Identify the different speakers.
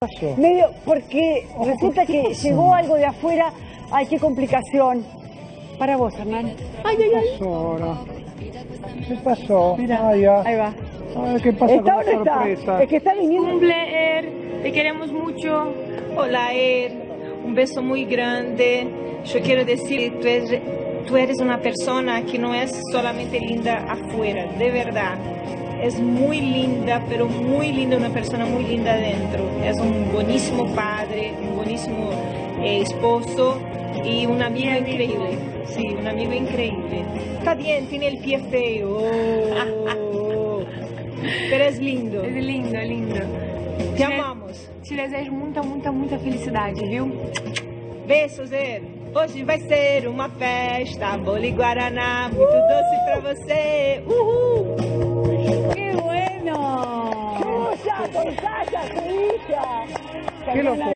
Speaker 1: pasó?
Speaker 2: Medio, porque resulta que llegó algo de afuera. Ay, qué complicación. Para vos, Hernán. Ay, ay,
Speaker 1: ¿Qué
Speaker 2: ay.
Speaker 1: pasó ahora? ¿Qué pasó?
Speaker 2: Mira,
Speaker 1: Ah, ya.
Speaker 2: ahí va.
Speaker 1: A ver qué pasa
Speaker 2: ¿Está o
Speaker 1: con
Speaker 2: no
Speaker 1: la
Speaker 2: está?
Speaker 1: sorpresa.
Speaker 2: Es que está viniendo.
Speaker 3: Cumple, Er, te queremos mucho. Hola, Er, un beso muy grande. Yo quiero decir, tú eres, tú eres una persona que no es solamente linda afuera, de verdad. Es muy linda, pero muy linda, una persona muy linda adentro. Es un buenísimo padre, un buenísimo eh, esposo y un amigo increíble. Sí, un amigo increíble. Está bien, tiene el pie feo. oh, pero es lindo.
Speaker 4: É lindo, lindo.
Speaker 3: Te amamos.
Speaker 4: Te desejo muita, muita, muita felicidade, viu?
Speaker 3: Beijos. Hoje vai ser uma festa, bolo e guaraná, muito doce pra você.
Speaker 2: Qué
Speaker 1: loco.